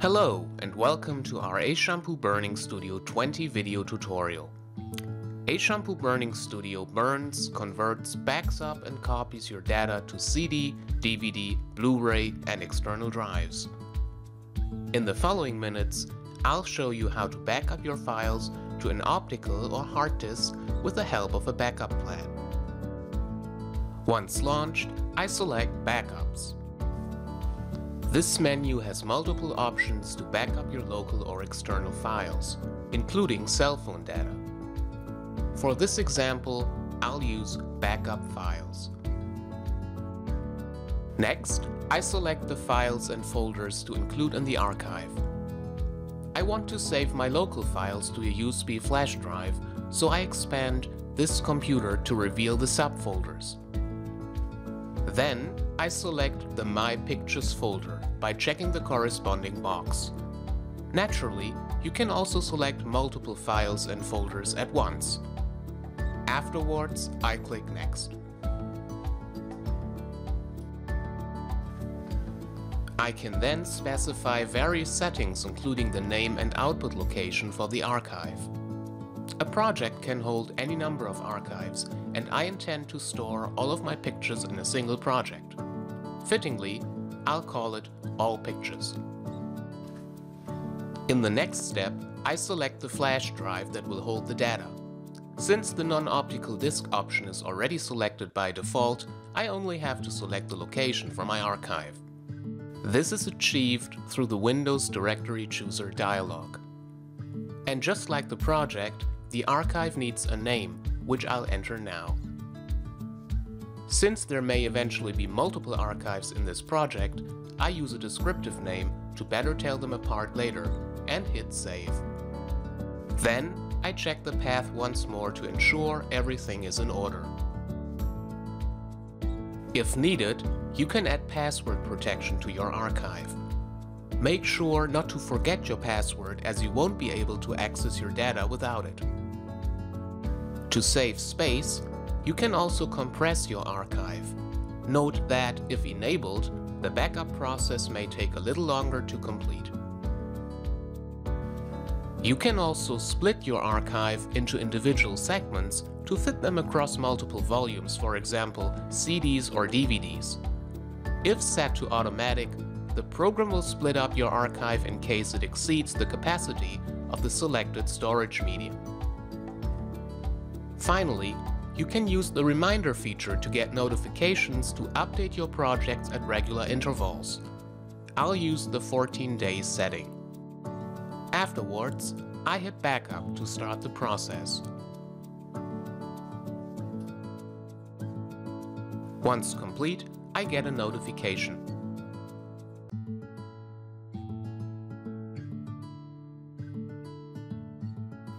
Hello and welcome to our Ashampoo Burning Studio 20 video tutorial. Ashampoo Burning Studio burns, converts, backs up and copies your data to CD, DVD, Blu-ray and external drives. In the following minutes, I'll show you how to back up your files to an optical or hard disk with the help of a backup plan. Once launched, I select Backups. This menu has multiple options to back up your local or external files, including cell phone data. For this example, I'll use Backup Files. Next, I select the files and folders to include in the archive. I want to save my local files to a USB flash drive, so I expand this computer to reveal the subfolders. Then, I select the My Pictures folder by checking the corresponding box. Naturally, you can also select multiple files and folders at once. Afterwards, I click Next. I can then specify various settings including the name and output location for the archive. A project can hold any number of archives and I intend to store all of my pictures in a single project. Fittingly, I'll call it All Pictures. In the next step, I select the flash drive that will hold the data. Since the non-optical disk option is already selected by default, I only have to select the location for my archive. This is achieved through the Windows Directory Chooser dialog. And just like the project, the archive needs a name, which I'll enter now. Since there may eventually be multiple archives in this project, I use a descriptive name to better tell them apart later and hit save. Then I check the path once more to ensure everything is in order. If needed, you can add password protection to your archive. Make sure not to forget your password as you won't be able to access your data without it. To save space, you can also compress your archive. Note that, if enabled, the backup process may take a little longer to complete. You can also split your archive into individual segments to fit them across multiple volumes, for example, CDs or DVDs. If set to automatic, the program will split up your archive in case it exceeds the capacity of the selected storage medium. Finally, you can use the reminder feature to get notifications to update your projects at regular intervals. I'll use the 14 days setting. Afterwards, I hit backup to start the process. Once complete, I get a notification.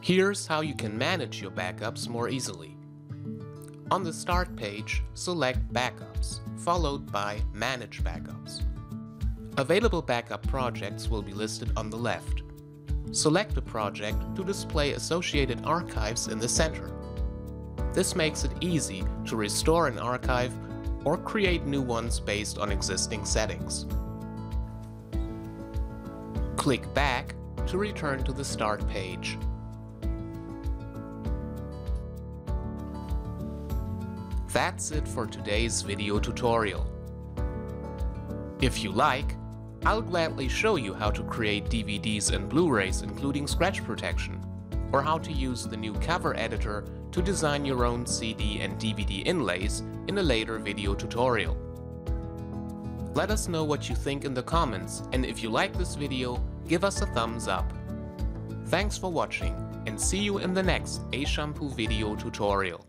Here's how you can manage your backups more easily. On the Start page, select Backups, followed by Manage Backups. Available backup projects will be listed on the left. Select a project to display associated archives in the center. This makes it easy to restore an archive or create new ones based on existing settings. Click Back to return to the Start page. That's it for today's video tutorial. If you like, I'll gladly show you how to create DVDs and Blu-rays including scratch protection, or how to use the new cover editor to design your own CD and DVD inlays in a later video tutorial. Let us know what you think in the comments and if you like this video, give us a thumbs up. Thanks for watching and see you in the next Ashampoo video tutorial.